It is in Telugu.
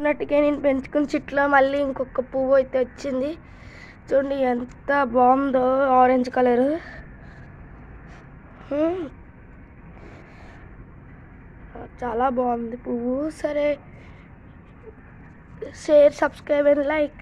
చెప్పినట్టుగా నేను పెంచుకున్న చెట్లో మళ్ళీ ఇంకొక పువ్వు అయితే వచ్చింది. చూడండి ఎంత బాగుందో ఆరెంజ్ కలర్. చాలా బాగుంది పువ్వు. సరే షేర్ సబ్స్క్రైబ్ అండ్ లైక్.